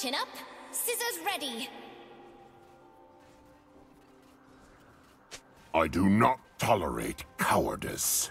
Chin up, scissors ready. I do not tolerate cowardice.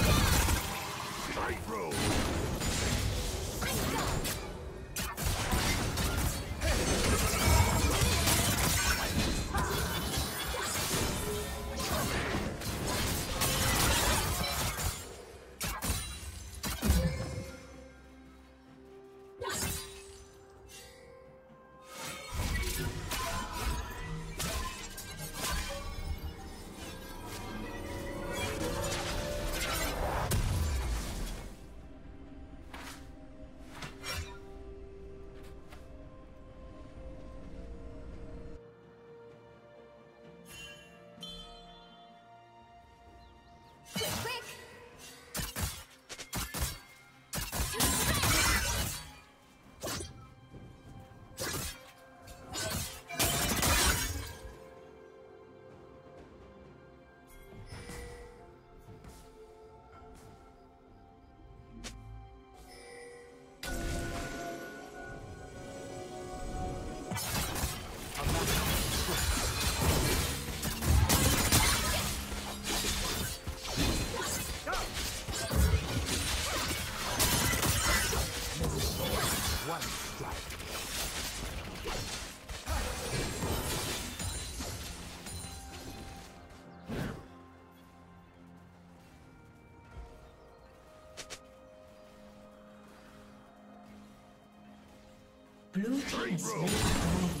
Blue team has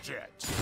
slain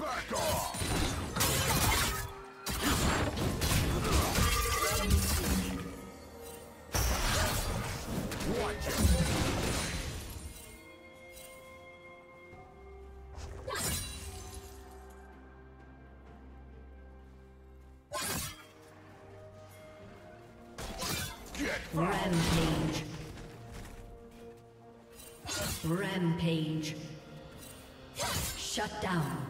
Back off! Rampage. Rampage. Shut down.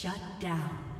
Shut down.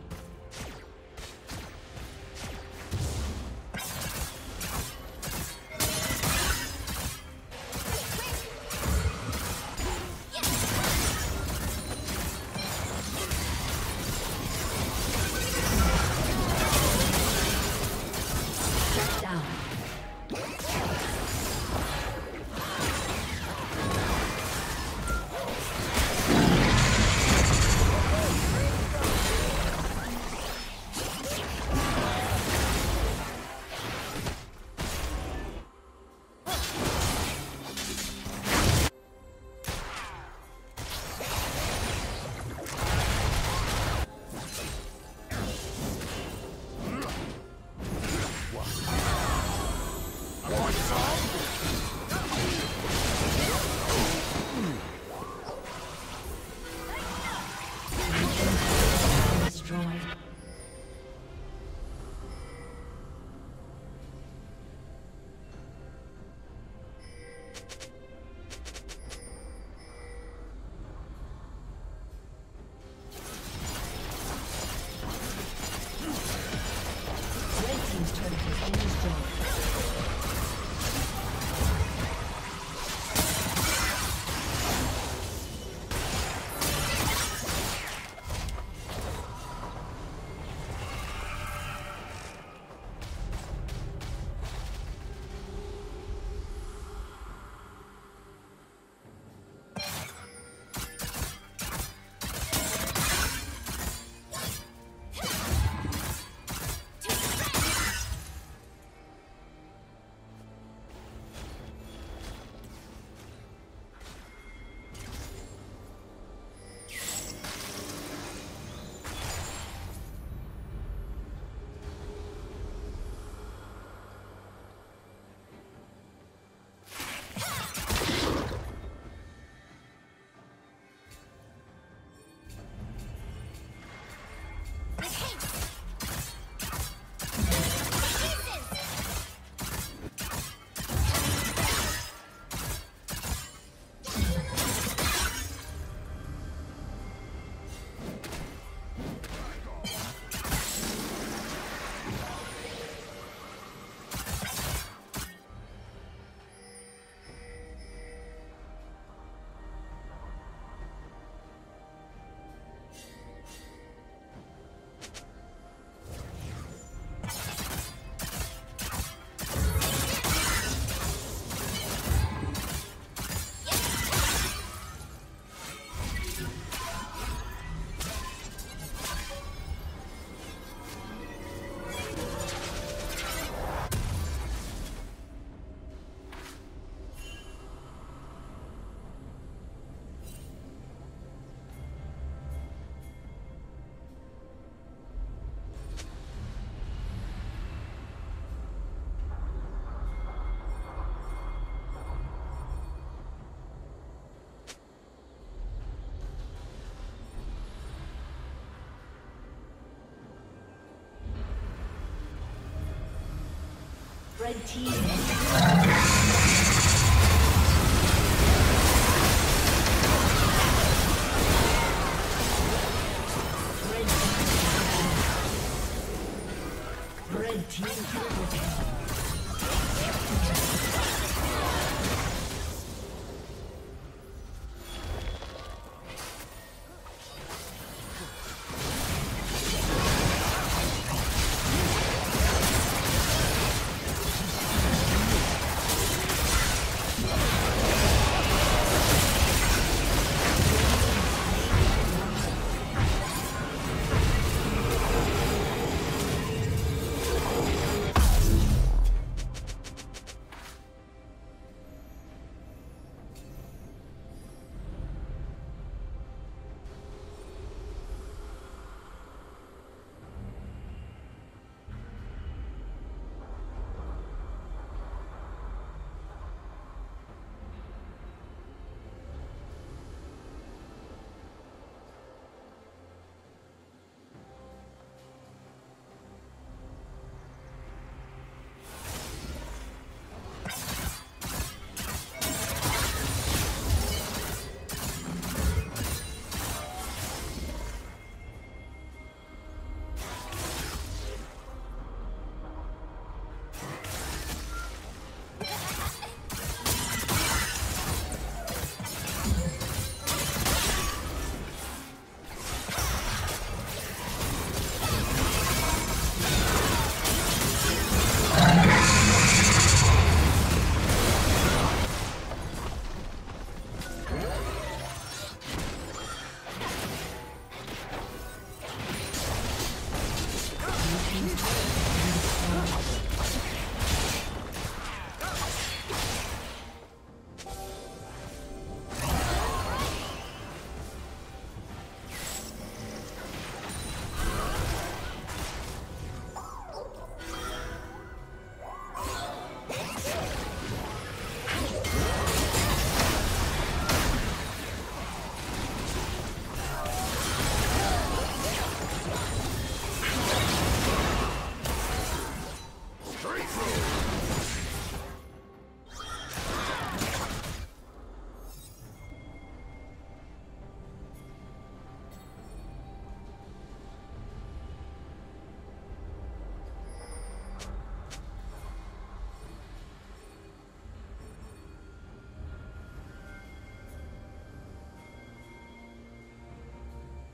Red team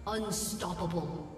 Unstoppable.